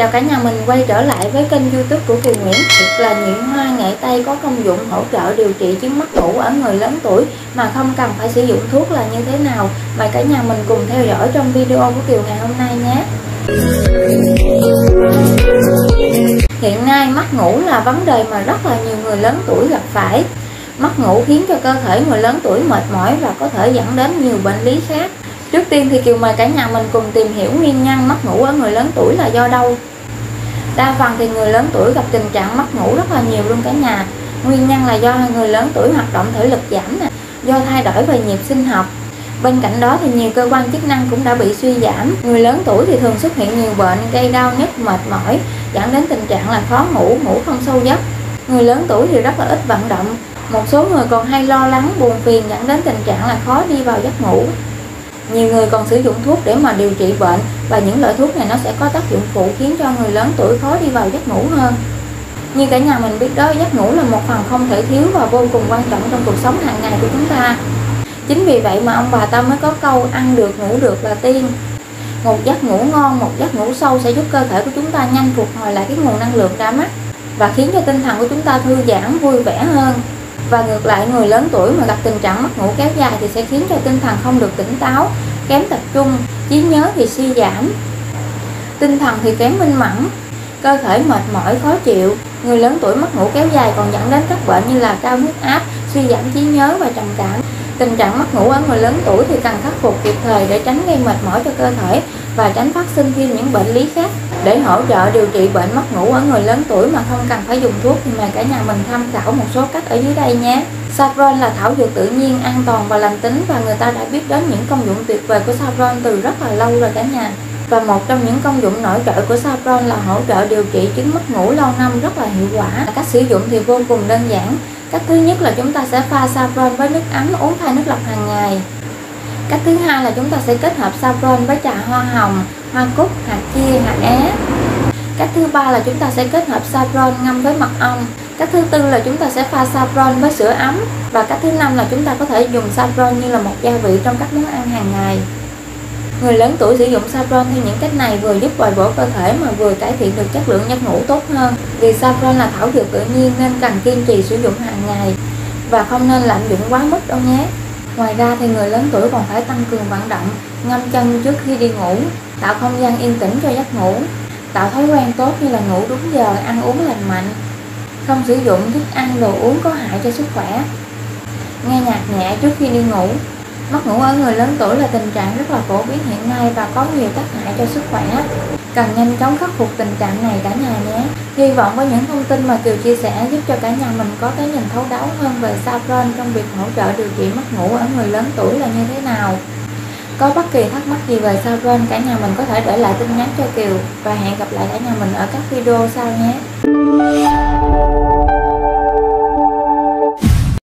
chào cả nhà, mình quay trở lại với kênh youtube của Kiều Nguyễn Thiệt là những hoa nghệ tây có công dụng hỗ trợ điều trị chứng mất ngủ ở người lớn tuổi Mà không cần phải sử dụng thuốc là như thế nào. Mời cả nhà mình cùng theo dõi trong video của Kiều ngày hôm nay nhé. Hiện nay mất ngủ là vấn đề mà rất là nhiều người lớn tuổi gặp phải. Mất ngủ khiến cho cơ thể người lớn tuổi mệt mỏi và có thể dẫn đến nhiều bệnh lý khác. Trước tiên thì Kiều mời cả nhà mình cùng tìm hiểu nguyên nhân mất ngủ ở người lớn tuổi là do đâu. Đa phần thì người lớn tuổi gặp tình trạng mất ngủ rất là nhiều luôn cả nhà. Nguyên nhân là do người lớn tuổi hoạt động thể lực giảm nè, do thay đổi về nhịp sinh học. Bên cạnh đó thì nhiều cơ quan chức năng cũng đã bị suy giảm. Người lớn tuổi thì thường xuất hiện nhiều bệnh gây đau nhức, mệt mỏi, dẫn đến tình trạng là khó ngủ, ngủ không sâu giấc. Người lớn tuổi thì rất là ít vận động. Một số người còn hay lo lắng, buồn phiền dẫn đến tình trạng là khó đi vào giấc ngủ. Nhiều người còn sử dụng thuốc để mà điều trị bệnh và những loại thuốc này nó sẽ có tác dụng phụ khiến cho người lớn tuổi khó đi vào giấc ngủ hơn. Như cả nhà mình biết đó, giấc ngủ là một phần không thể thiếu và vô cùng quan trọng trong cuộc sống hàng ngày của chúng ta. Chính vì vậy mà ông bà ta mới có câu ăn được ngủ được là tiên. Một giấc ngủ ngon, một giấc ngủ sâu sẽ giúp cơ thể của chúng ta nhanh phục hồi lại cái nguồn năng lượng đã mất và khiến cho tinh thần của chúng ta thư giãn, vui vẻ hơn và ngược lại, người lớn tuổi mà gặp tình trạng mất ngủ kéo dài thì sẽ khiến cho tinh thần không được tỉnh táo, kém tập trung, trí nhớ thì suy giảm. Tinh thần thì kém minh mẫn, cơ thể mệt mỏi, khó chịu. Người lớn tuổi mất ngủ kéo dài còn dẫn đến các bệnh như là cao huyết áp, suy giảm trí nhớ và trầm cảm. Tình trạng mất ngủ ở người lớn tuổi thì cần khắc phục kịp thời để tránh gây mệt mỏi cho cơ thể và tránh phát sinh thêm những bệnh lý khác để hỗ trợ điều trị bệnh mất ngủ ở người lớn tuổi mà không cần phải dùng thuốc thì mời cả nhà mình tham khảo một số cách ở dưới đây nhé. Saffron là thảo dược tự nhiên, an toàn và lành tính và người ta đã biết đến những công dụng tuyệt vời của saffron từ rất là lâu rồi cả nhà. Và một trong những công dụng nổi trội của saffron là hỗ trợ điều trị chứng mất ngủ lâu năm rất là hiệu quả. Cách sử dụng thì vô cùng đơn giản. Cách thứ nhất là chúng ta sẽ pha saffron với nước ấm uống thay nước lọc hàng ngày. Cách thứ hai là chúng ta sẽ kết hợp saffron với trà hoa hồng, hoa cúc, hạt chia, hạt é. Cách thứ ba là chúng ta sẽ kết hợp saffron ngâm với mật ong. Cách thứ tư là chúng ta sẽ pha saffron với sữa ấm. Và cách thứ năm là chúng ta có thể dùng saffron như là một gia vị trong các món ăn hàng ngày. Người lớn tuổi sử dụng saffron theo những cách này vừa giúp bồi bổ cơ thể mà vừa cải thiện được chất lượng giấc ngủ tốt hơn. Vì saffron là thảo dược tự nhiên nên cần kiên trì sử dụng hàng ngày và không nên lạm dụng quá mức đâu nhé. Ngoài ra thì người lớn tuổi còn phải tăng cường vận động, ngâm chân trước khi đi ngủ, tạo không gian yên tĩnh cho giấc ngủ, tạo thói quen tốt như là ngủ đúng giờ, ăn uống lành mạnh, không sử dụng thức ăn đồ uống có hại cho sức khỏe, nghe nhạc nhẹ trước khi đi ngủ. Mất ngủ ở người lớn tuổi là tình trạng rất là phổ biến hiện nay và có nhiều tác hại cho sức khỏe. Cần nhanh chóng khắc phục tình trạng này cả nhà nhé. Hy vọng với những thông tin mà Kiều chia sẻ giúp cho cả nhà mình có cái nhìn thấu đáo hơn về saffron trong việc hỗ trợ điều trị mất ngủ ở người lớn tuổi là như thế nào. Có bất kỳ thắc mắc gì về saffron cả nhà mình có thể để lại tin nhắn cho Kiều và hẹn gặp lại cả nhà mình ở các video sau nhé.